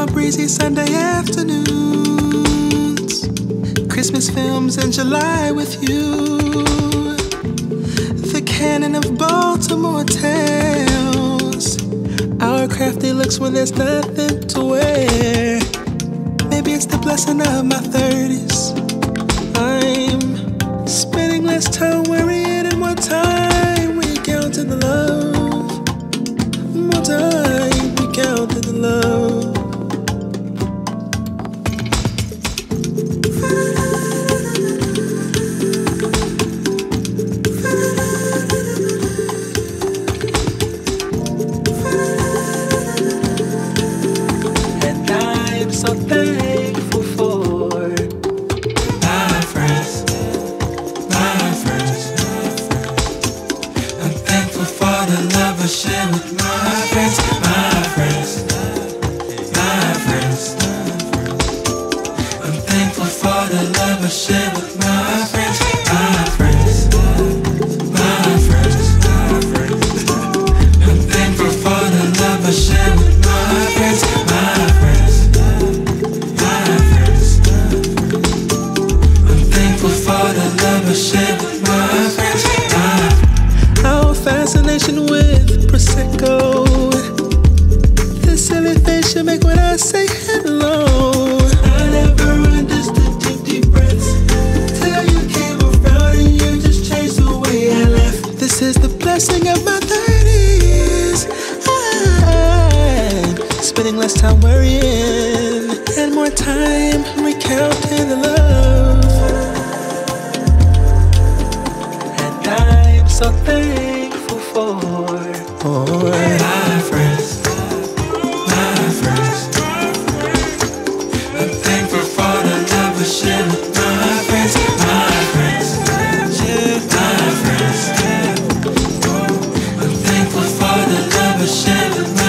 Sunday afternoons, Christmas films in July with you, the canon of Baltimore tales, our crafty looks when there's nothing to wear. Maybe it's the blessing of my 30s. I'm spending less time worrying and more time recounting the love. More time Thankful for the love I share with my friends, my friends, my friends. I'm thankful for the love I share with my you make when I say hello. I never understood breaths till you came around and you just. This is the blessing of my thirties. I'm spending less time worrying and more time recounting the love. And I'm so thankful for sharing.